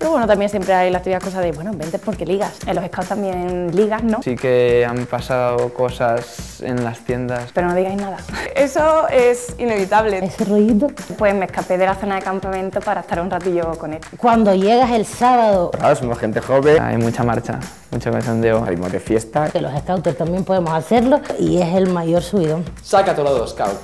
Pero bueno, también siempre hay la típica cosa de, bueno, vente porque ligas. En los scouts también ligas, ¿no? Sí que han pasado cosas en las tiendas. Pero no digáis nada. Eso es inevitable. Ese rollito. Pues me escapé de la zona de campamento para estar un ratillo con él. Cuando llegas el sábado, Claro, somos gente joven, Hay mucha marcha, mucho cachondeo. salimos de fiesta. que los scouters también podemos hacerlo y es el mayor subidón. Saca tu lado scout.